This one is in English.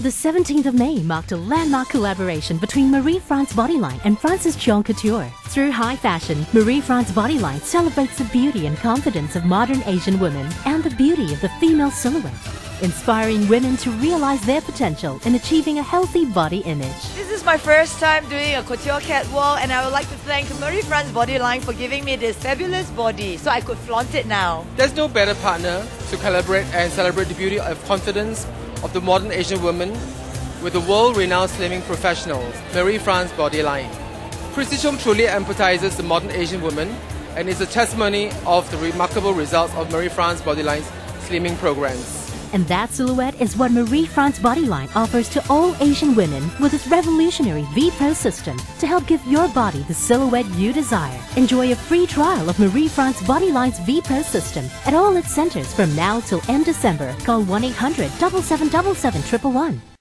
The 17th of May marked a landmark collaboration between Marie-France Bodyline and Francis Jean Couture. Through high fashion, Marie-France Bodyline celebrates the beauty and confidence of modern Asian women and the beauty of the female silhouette, inspiring women to realize their potential in achieving a healthy body image. This is my first time doing a couture catwalk and I would like to thank Marie-France Bodyline for giving me this fabulous body so I could flaunt it now. There's no better partner to collaborate and celebrate the beauty of confidence of the modern Asian woman with the world-renowned slimming professional, Marie-France Bodyline. Precision truly empathizes the modern Asian woman and is a testimony of the remarkable results of Marie-France Bodyline's slimming programs. And that silhouette is what Marie-France Bodyline offers to all Asian women with its revolutionary V-Pro system to help give your body the silhouette you desire. Enjoy a free trial of Marie-France Bodyline's V-Pro system at all its centers from now till end December. Call 1-800-7777-111.